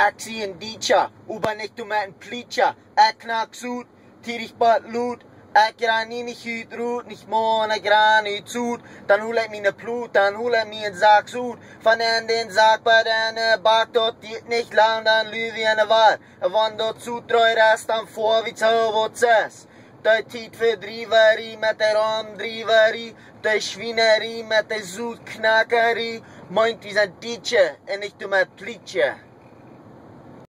Axi in dicha, hoe ben ik plicha, ek knak zoet, tierig bad loot, ek ra nie nie goed roet, niet moon, ek ra nie zoet, dan hoe ik mijn ploet, dan hoe ik den Sack bei deine Bartot, die nicht niet lang, dan luw je een waar, van dat zoet draai rest dan voor wie het wat zes. De tijd verdrieverie met de raamdrieverie, de schwienerie met de zoetknakkerie, meint is een dietje en ik doe mijn plietje.